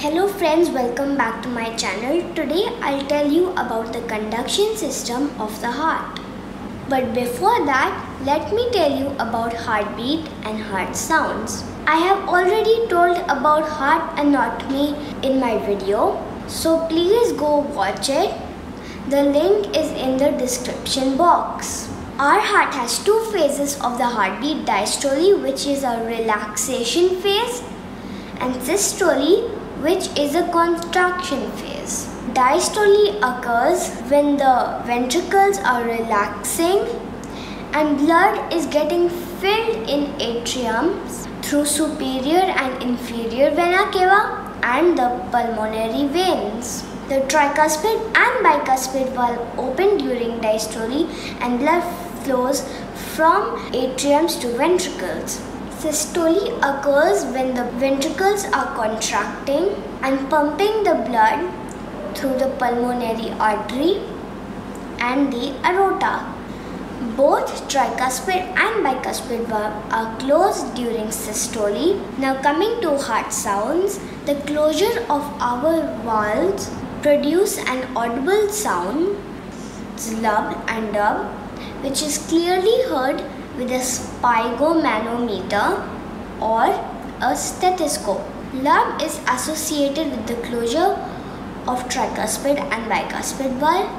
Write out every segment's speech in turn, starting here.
Hello friends, welcome back to my channel. Today I'll tell you about the conduction system of the heart. But before that, let me tell you about heartbeat and heart sounds. I have already told about heart anatomy in my video, so please go watch it. The link is in the description box. Our heart has two phases of the heartbeat diastole, which is a relaxation phase, and systole, which is a contraction phase. Diastole occurs when the ventricles are relaxing and blood is getting filled in atriums through superior and inferior vena cava and the pulmonary veins. The tricuspid and bicuspid valve open during diastole and blood flows from atriums to ventricles. Systole occurs when the ventricles are contracting and pumping the blood through the pulmonary artery and the aorta. Both tricuspid and bicuspid valve are closed during systole. Now coming to heart sounds, the closure of our valves produce an audible sound, lub and dub, which is clearly heard with a sphygmomanometer or a stethoscope. Lub is associated with the closure of tricuspid and bicuspid valve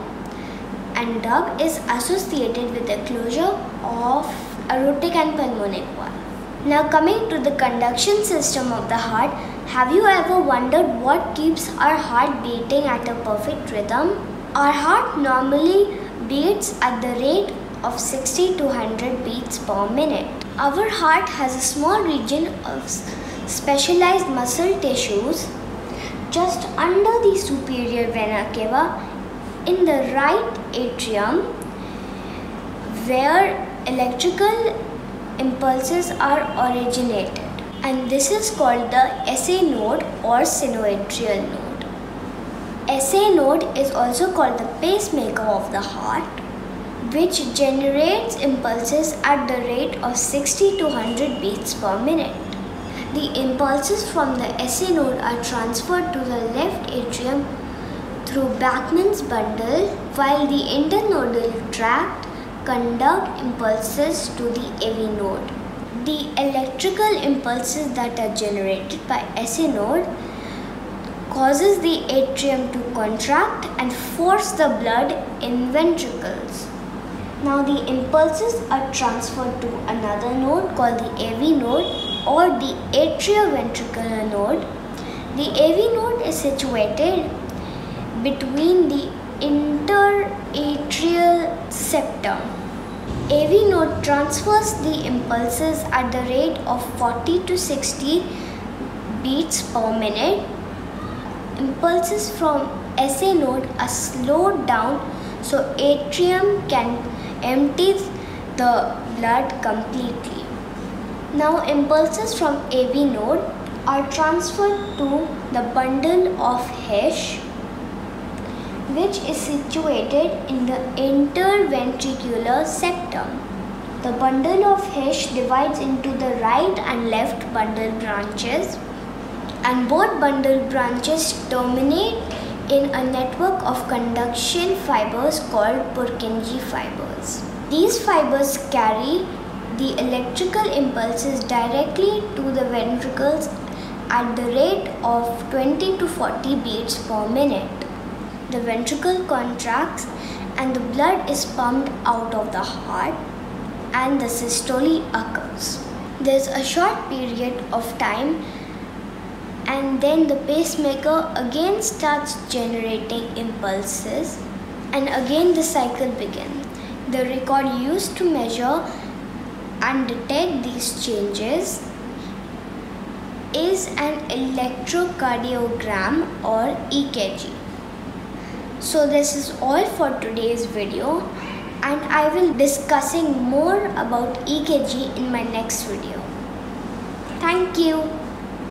and dub is associated with the closure of aortic and pulmonic valve. Now coming to the conduction system of the heart, have you ever wondered what keeps our heart beating at a perfect rhythm? Our heart normally beats at the rate of 60 to 100 beats per minute. Our heart has a small region of specialized muscle tissues just under the superior vena cava in the right atrium where electrical impulses are originated and this is called the SA node or sinoatrial node. SA node is also called the pacemaker of the heart which generates impulses at the rate of 60 to 100 beats per minute. The impulses from the SA node are transferred to the left atrium through Bachmann's bundle while the internodal tract conduct impulses to the AV node. The electrical impulses that are generated by SA node causes the atrium to contract and force the blood in ventricles. Now the impulses are transferred to another node called the AV node or the atrioventricular node. The AV node is situated between the interatrial septum. AV node transfers the impulses at the rate of 40 to 60 beats per minute. Impulses from SA node are slowed down so atrium can empty the blood completely. Now impulses from AV node are transferred to the bundle of His which is situated in the interventricular septum. The bundle of His divides into the right and left bundle branches and both bundle branches terminate in a network of conduction fibers called Purkinje fibers. These fibers carry the electrical impulses directly to the ventricles at the rate of 20 to 40 beats per minute. The ventricle contracts and the blood is pumped out of the heart and the systole occurs. There's a short period of time and then the pacemaker again starts generating impulses and again the cycle begins. The record used to measure and detect these changes is an electrocardiogram or EKG. So this is all for today's video and I will discussing more about EKG in my next video. Thank you.